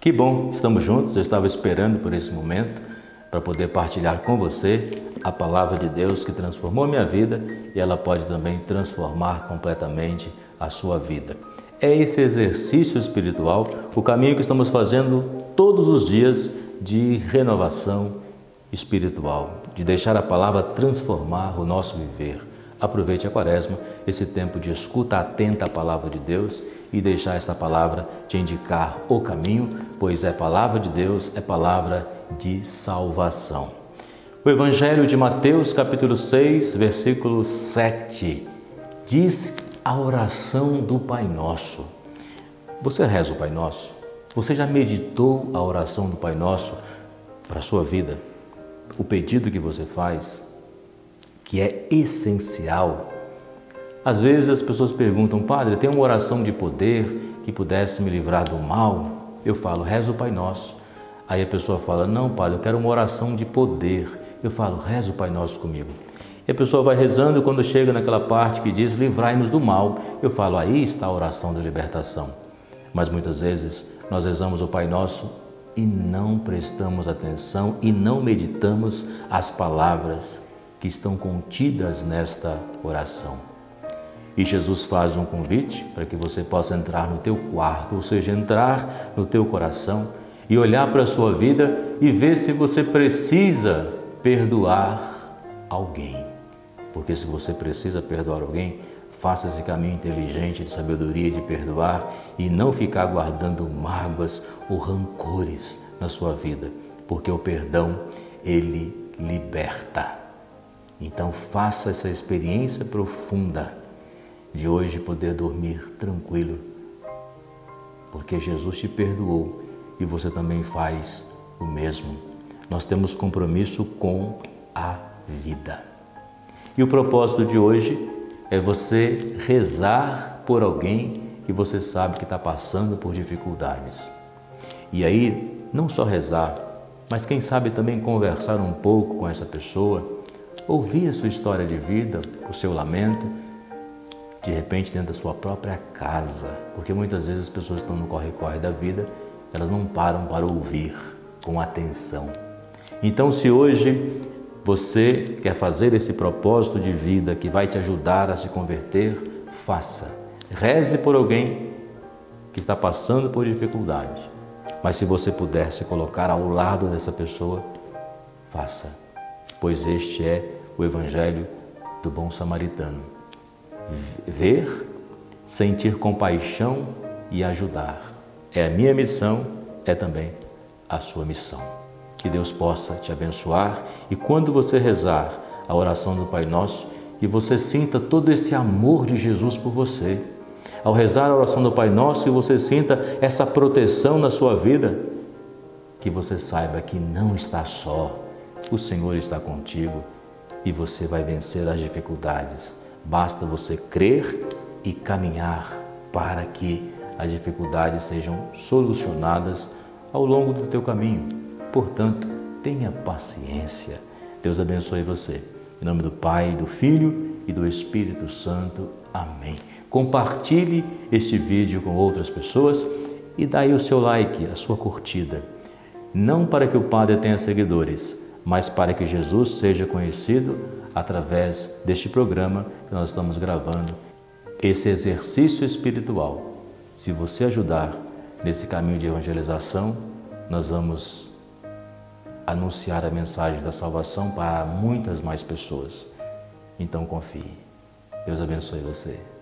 Que bom, estamos juntos. Eu estava esperando por esse momento para poder partilhar com você a palavra de Deus que transformou a minha vida e ela pode também transformar completamente a sua vida. É esse exercício espiritual, o caminho que estamos fazendo todos os dias de renovação espiritual, de deixar a palavra transformar o nosso viver. Aproveite a quaresma, esse tempo de escuta atenta à palavra de Deus e deixar essa palavra te indicar o caminho, pois é palavra de Deus, é palavra de salvação. O Evangelho de Mateus, capítulo 6, versículo 7, diz a oração do Pai Nosso. Você reza o Pai Nosso? Você já meditou a oração do Pai Nosso para a sua vida? O pedido que você faz, que é essencial. Às vezes as pessoas perguntam, Padre, tem uma oração de poder que pudesse me livrar do mal? Eu falo, reza o Pai Nosso. Aí a pessoa fala, não, Padre, eu quero uma oração de poder. Eu falo, reza o Pai Nosso comigo. E a pessoa vai rezando quando chega naquela parte que diz, livrai-nos do mal. Eu falo, aí está a oração da libertação. Mas muitas vezes nós rezamos o Pai Nosso e não prestamos atenção e não meditamos as palavras que estão contidas nesta oração. E Jesus faz um convite para que você possa entrar no teu quarto, ou seja, entrar no teu coração e olhar para a sua vida e ver se você precisa perdoar alguém. Porque se você precisa perdoar alguém, faça esse caminho inteligente de sabedoria de perdoar e não ficar guardando mágoas ou rancores na sua vida, porque o perdão ele liberta. Então faça essa experiência profunda de hoje poder dormir tranquilo, porque Jesus te perdoou e você também faz o mesmo. Nós temos compromisso com a vida. E o propósito de hoje é você rezar por alguém que você sabe que está passando por dificuldades. E aí, não só rezar, mas quem sabe também conversar um pouco com essa pessoa ouvir a sua história de vida, o seu lamento, de repente dentro da sua própria casa, porque muitas vezes as pessoas estão no corre-corre da vida, elas não param para ouvir com atenção. Então, se hoje você quer fazer esse propósito de vida que vai te ajudar a se converter, faça. Reze por alguém que está passando por dificuldade. Mas se você puder se colocar ao lado dessa pessoa, faça, pois este é o Evangelho do bom samaritano. Ver, sentir compaixão e ajudar. É a minha missão, é também a sua missão. Que Deus possa te abençoar e quando você rezar a oração do Pai Nosso, que você sinta todo esse amor de Jesus por você. Ao rezar a oração do Pai Nosso, que você sinta essa proteção na sua vida, que você saiba que não está só, o Senhor está contigo e você vai vencer as dificuldades. Basta você crer e caminhar para que as dificuldades sejam solucionadas ao longo do teu caminho. Portanto, tenha paciência. Deus abençoe você. Em nome do Pai, do Filho e do Espírito Santo. Amém. Compartilhe este vídeo com outras pessoas e dá aí o seu like, a sua curtida. Não para que o Padre tenha seguidores, mas para que Jesus seja conhecido através deste programa que nós estamos gravando, esse exercício espiritual. Se você ajudar nesse caminho de evangelização, nós vamos anunciar a mensagem da salvação para muitas mais pessoas. Então confie. Deus abençoe você.